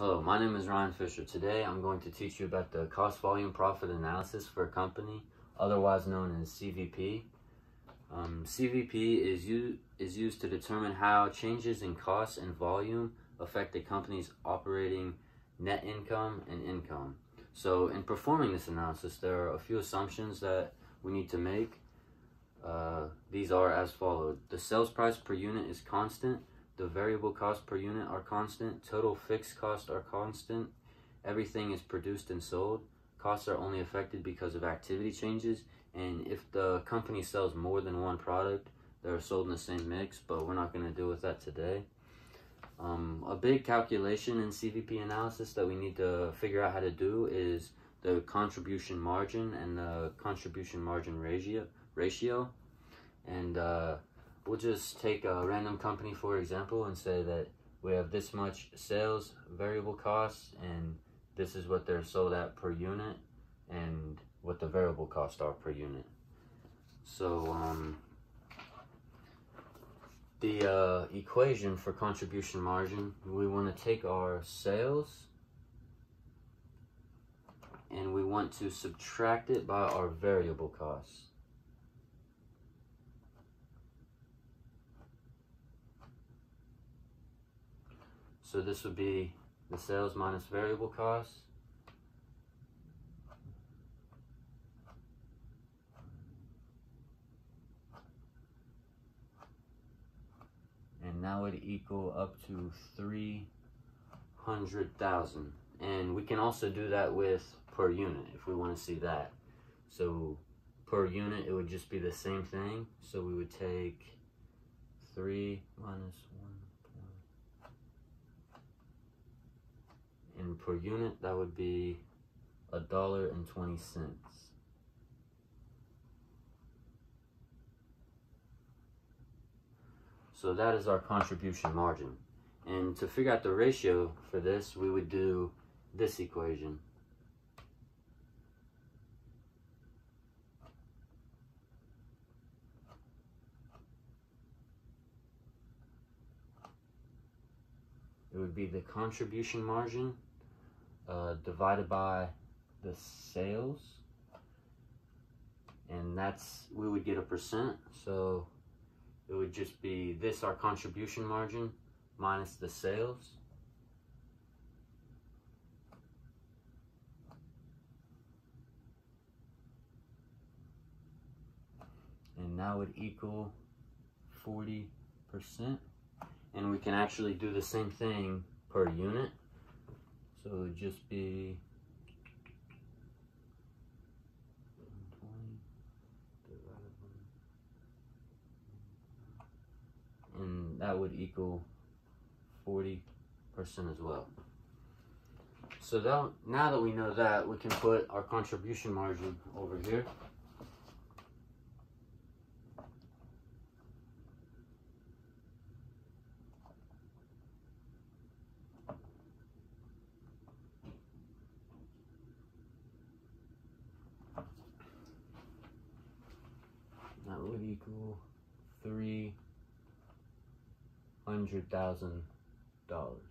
Hello, my name is Ryan Fisher. Today I'm going to teach you about the cost volume profit analysis for a company, otherwise known as CVP. Um, CVP is, is used to determine how changes in costs and volume affect a company's operating net income and income. So, in performing this analysis, there are a few assumptions that we need to make. Uh, these are as followed The sales price per unit is constant the variable cost per unit are constant, total fixed costs are constant, everything is produced and sold. Costs are only affected because of activity changes, and if the company sells more than one product, they're sold in the same mix, but we're not going to deal with that today. Um, a big calculation in CVP analysis that we need to figure out how to do is the contribution margin and the contribution margin ratio. ratio. And uh, we'll just take a random company for example and say that we have this much sales variable costs and this is what they're sold at per unit and what the variable costs are per unit. So um, the uh, equation for contribution margin, we want to take our sales and we want to subtract it by our variable costs. So this would be the sales minus variable costs. And now it equal up to 300,000. And we can also do that with per unit if we want to see that. So per unit, it would just be the same thing. So we would take 3 minus 1. And per unit that would be a dollar and 20 cents. So that is our contribution margin. And to figure out the ratio for this, we would do this equation. It would be the contribution margin uh, divided by the sales. And that's we would get a percent. so it would just be this our contribution margin minus the sales. And now would equal 40 percent. And we can actually do the same thing per unit so it would just be and that would equal 40% as well. So that, now that we know that, we can put our contribution margin over here. that would equal three hundred thousand dollars.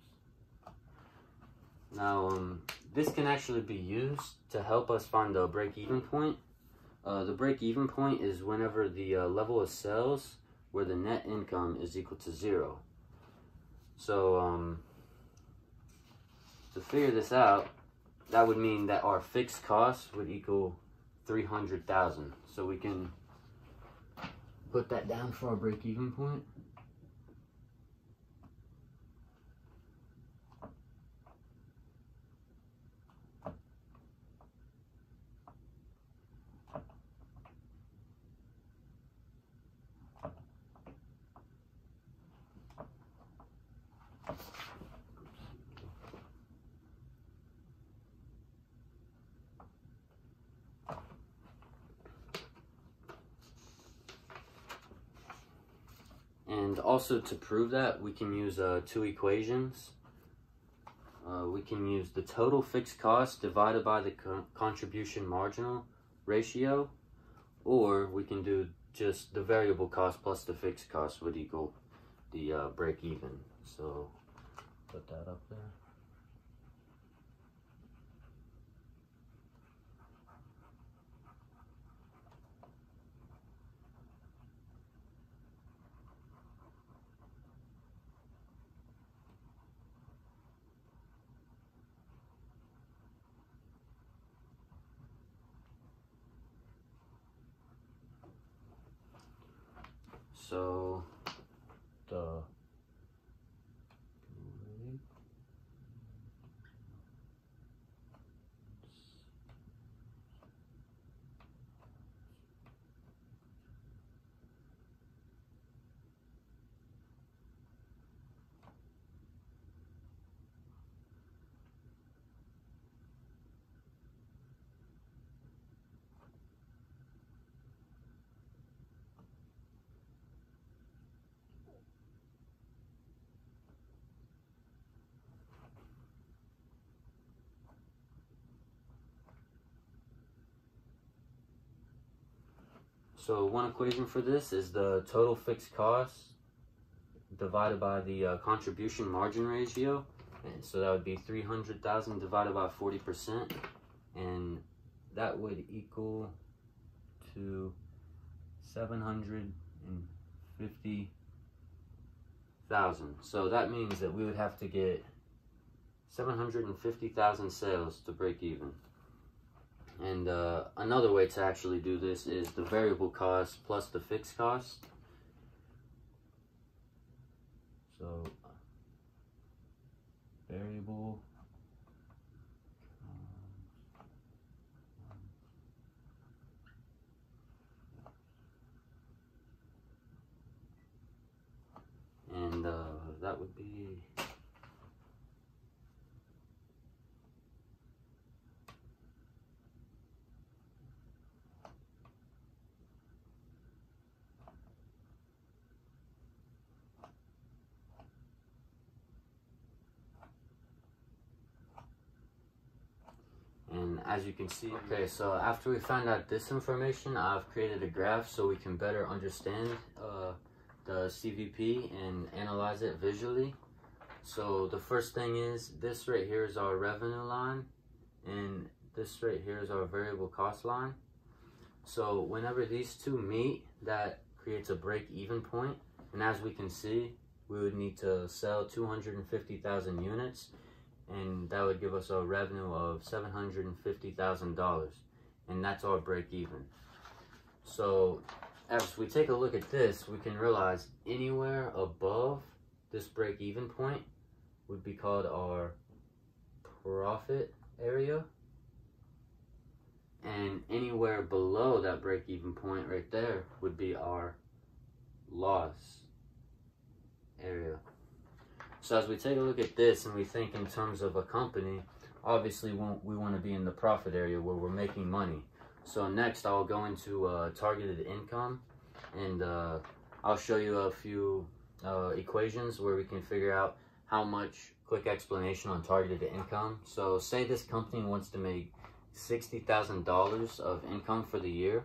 Now, um, this can actually be used to help us find the break-even point. Uh, the break-even point is whenever the uh, level of sales where the net income is equal to zero. So, um, to figure this out, that would mean that our fixed costs would equal 300,000. So we can put that down for our break-even point. And also to prove that, we can use uh, two equations. Uh, we can use the total fixed cost divided by the co contribution marginal ratio, or we can do just the variable cost plus the fixed cost would equal the uh, break even. So put that up there. So the So one equation for this is the total fixed cost divided by the uh, contribution margin ratio. And so that would be 300,000 divided by 40%. And that would equal to 750,000. So that means that we would have to get 750,000 sales to break even. And uh, another way to actually do this is the variable cost plus the fixed cost. So variable and uh, that would be and as you can see. Okay so after we find out this information I've created a graph so we can better understand uh, the CVP and analyze it visually. So the first thing is this right here is our revenue line and this right here is our variable cost line. So whenever these two meet that creates a break even point. point and as we can see we would need to sell 250,000 units and that would give us a revenue of $750,000 and that's our break even. So as we take a look at this, we can realize anywhere above this break even point would be called our profit area. And anywhere below that break even point right there would be our loss area. So as we take a look at this and we think in terms of a company, obviously we want to be in the profit area where we're making money. So next I'll go into uh, targeted income and uh, I'll show you a few uh, equations where we can figure out how much quick explanation on targeted income. So say this company wants to make $60,000 of income for the year.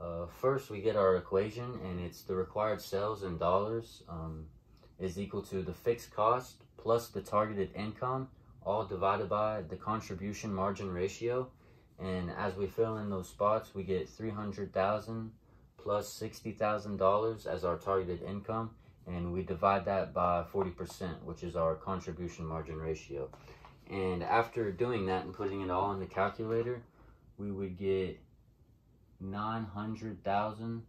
Uh, first we get our equation and it's the required sales in dollars. Um, is equal to the fixed cost plus the targeted income, all divided by the contribution margin ratio. And as we fill in those spots, we get 300000 plus $60,000 as our targeted income. And we divide that by 40%, which is our contribution margin ratio. And after doing that and putting it all in the calculator, we would get $900,000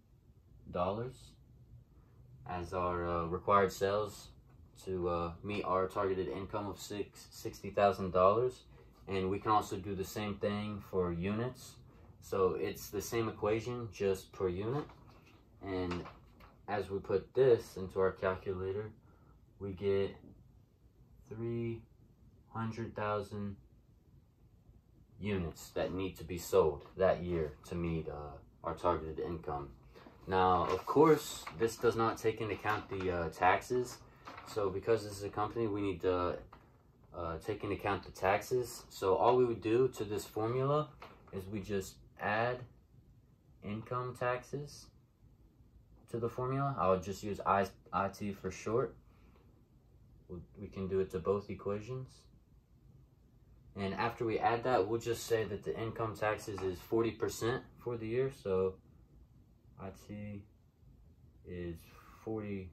as our uh, required sales to uh, meet our targeted income of six sixty thousand dollars. And we can also do the same thing for units. So it's the same equation just per unit. And as we put this into our calculator we get 300,000 units that need to be sold that year to meet uh, our targeted income now, of course, this does not take into account the uh, taxes. So because this is a company, we need to uh, take into account the taxes. So all we would do to this formula is we just add income taxes to the formula. I'll just use I, IT for short. We can do it to both equations. And after we add that, we'll just say that the income taxes is 40% for the year. So IT is forty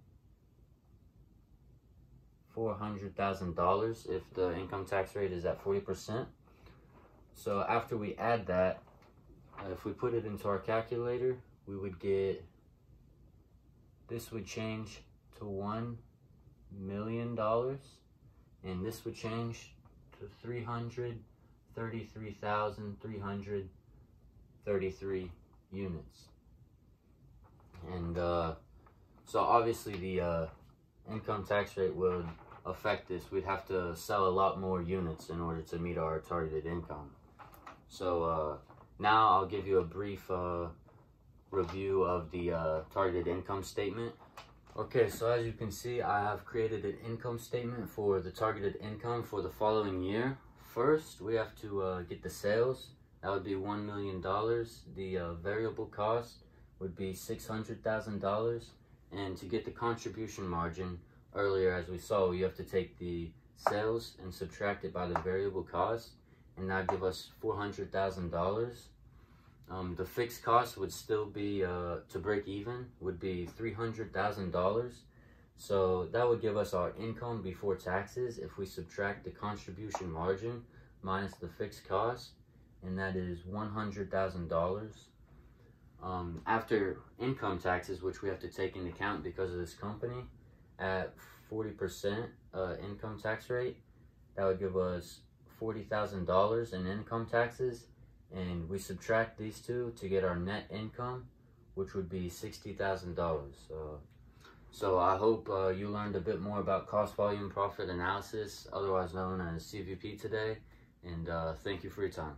four hundred thousand dollars if the income tax rate is at forty percent. So after we add that, uh, if we put it into our calculator, we would get this would change to $1 million, and this would change to 333,333 units. And uh, so obviously the uh, income tax rate would affect this. We'd have to sell a lot more units in order to meet our targeted income. So uh, now I'll give you a brief uh, review of the uh, targeted income statement. Okay, so as you can see, I have created an income statement for the targeted income for the following year. First, we have to uh, get the sales. That would be $1 million. The variable cost would be $600,000. And to get the contribution margin, earlier as we saw, you have to take the sales and subtract it by the variable cost. And that give us $400,000. Um, the fixed cost would still be, uh, to break even, would be $300,000. So that would give us our income before taxes if we subtract the contribution margin minus the fixed cost, and that is $100,000. Um, after income taxes, which we have to take into account because of this company, at 40% uh, income tax rate, that would give us $40,000 in income taxes and we subtract these two to get our net income, which would be $60,000. Uh, so I hope uh, you learned a bit more about cost volume profit analysis, otherwise known as CVP today, and uh, thank you for your time.